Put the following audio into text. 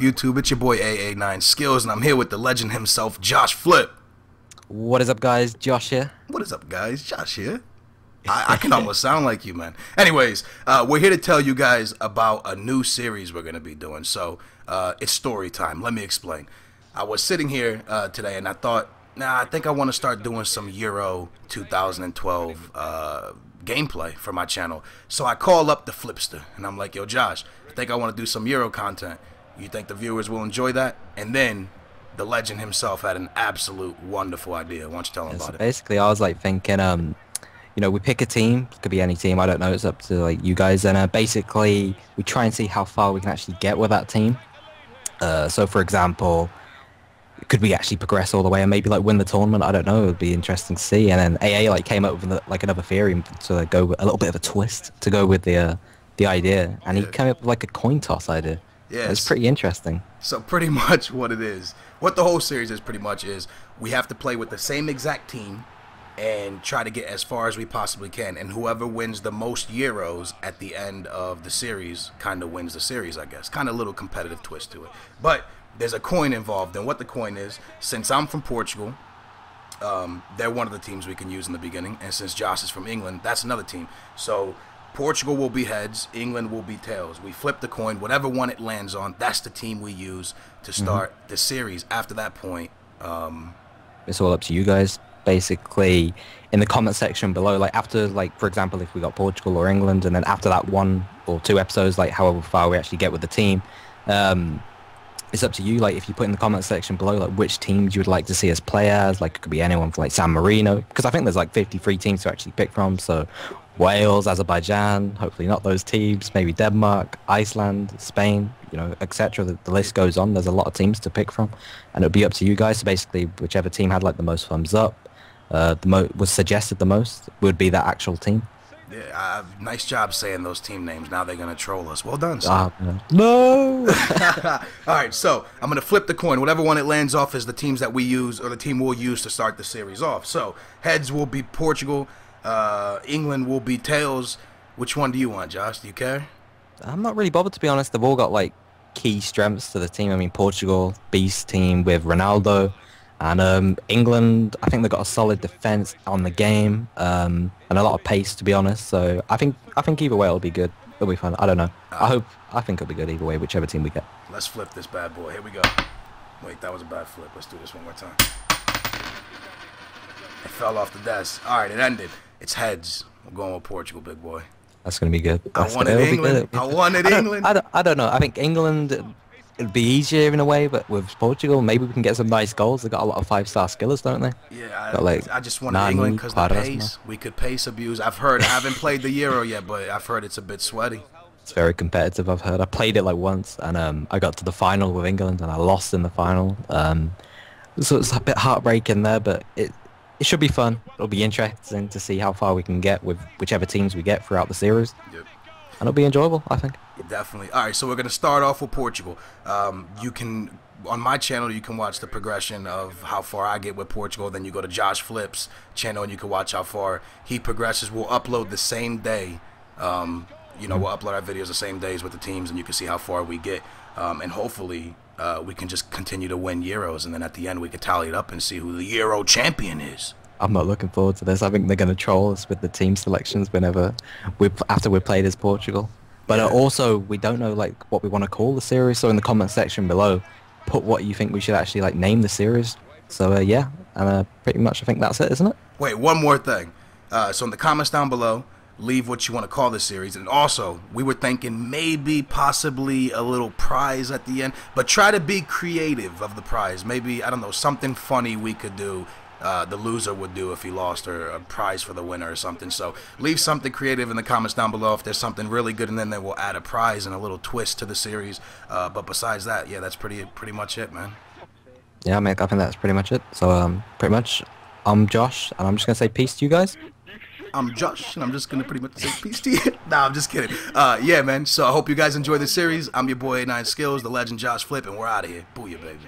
YouTube? It's your boy AA9skillz, and I'm here with the legend himself, Josh Flip. What is up, guys? Josh here. What is up, guys? Josh here. I, I can almost sound like you, man. Anyways, uh, we're here to tell you guys about a new series we're going to be doing. So, uh, it's story time. Let me explain. I was sitting here uh, today, and I thought, nah, I think I want to start doing some Euro 2012 uh, gameplay for my channel. So I call up the Flipster, and I'm like, yo, Josh, I think I want to do some Euro content. You think the viewers will enjoy that? And then the legend himself had an absolute wonderful idea. Why don't you tell him Yeah, about so it? basically, I was like thinking, um, you know, we pick a team. Could be any team. I don't know. It's up to like you guys. And uh, basically, we try and see how far we can actually get with that team. Uh, so, for example, could we actually progress all the way and maybe like win the tournament? I don't know. It would be interesting to see. And then AA like came up with like another theory to go with a little bit of a twist to go with the uh, the idea. And he came up with like a coin toss idea. Yes. It's pretty interesting. So pretty much what it is, what the whole series is pretty much is we have to play with the same exact team and try to get as far as we possibly can and whoever wins the most euros at the end of the series kind of wins the series, I guess. Kind of a little competitive twist to it. But there's a coin involved and what the coin is, since I'm from Portugal, um, they're one of the teams we can use in the beginning. And since Josh is from England, that's another team. So Portugal will be heads, England will be tails. We flip the coin, whatever one it lands on, that's the team we use to start the series. After that point, um, it's all up to you guys basically in the comment section below like after like for example if we got portugal or england and then after that one or two episodes like however far we actually get with the team um it's up to you like if you put in the comment section below like which teams you would like to see us play as like it could be anyone from like san marino because i think there's like 53 teams to actually pick from so wales azerbaijan hopefully not those teams maybe denmark iceland spain you know etc the, the list goes on there's a lot of teams to pick from and it'll be up to you guys so basically whichever team had like the most thumbs up uh, the mo- was suggested the most would be that actual team yeah, uh, nice job saying those team names. Now they're gonna troll us. Well done. Ah, no All right, so I'm gonna flip the coin. Whatever one it lands off is the teams that we use, or the team we'll use to start the series off. So heads will be Portugal, uh, England will be tails. Which one do you want, Josh? Do you care? I'm not really bothered to be honest. They've all got like key strengths to the team. I mean, Portugal, beast team with Ronaldo, and um, England. I think they've got a solid defense on the game um, and a lot of pace, to be honest. So I think I think either way it'll be good. It'll be fun. I don't know. I hope. I think it'll be good either way, whichever team we get. Let's flip this bad boy. Here we go. Wait, that was a bad flip. Let's do this one more time. It fell off the desk. All right, it ended. It's heads. We're going with Portugal, big boy. That's gonna be good. I That's- wanted it'll England. I wanted I England. I don't, I don't know. I think England it'd be easier in a way, but with Portugal, maybe we can get some nice goals. They've got a lot of five-star skillers, don't they? Yeah, I, like, I just want England because the pace. We could pace abuse. I've heard. I haven't played the Euro yet, but I've heard it's a bit sweaty. It's very competitive. I've heard. I played it like once, and um, I got to the final with England, and I lost in the final. Um, so it's a bit heartbreaking there, but it it should be fun. It'll be interesting to see how far we can get with whichever teams we get throughout the series, Yep. and it'll be enjoyable. I think. Definitely. All right, so we're gonna start off with Portugal. Um, you can on my channel you can watch the progression of how far I get with Portugal. Then you go to Josh Flips channel and you can watch how far he progresses. We'll upload the same day. Um, you know, we'll upload our videos the same days with the teams, and you can see how far we get. Um, and hopefully, uh, we can just continue to win Euros, and then at the end we can tally it up and see who the Euro champion is. I'm not looking forward to this. I think they're going to troll us with the team selections whenever we after we played as Portugal. But uh, Yeah. also, we don't know like what we want to call the series. So in the comment section below, put what you think we should actually like name the series. So uh, yeah, and uh, pretty much I think that's it, isn't it? Wait, one more thing. Uh, so in the comments down below, leave what you want to call this series. And also, we were thinking maybe possibly a little prize at the end, but try to be creative of the prize. Maybe, I don't know, something funny we could do. Uh, the loser would do if he lost, or a prize for the winner, or something. So leave something creative in the comments down below if there's something really good, and then we'll add a prize and a little twist to the series. Uh, but besides that, yeah, that's pretty pretty much it, man. Yeah, mean, I think that's pretty much it. So um, pretty much, I'm Josh, and I'm just gonna say peace to you guys. I'm Josh, and I'm just gonna pretty much say peace to you. nah, I'm just kidding. Uh, yeah, man. So I hope you guys enjoy the series. I'm your boy A9 Skills, the legend Josh Flip, and we're out of here. Booyah, baby.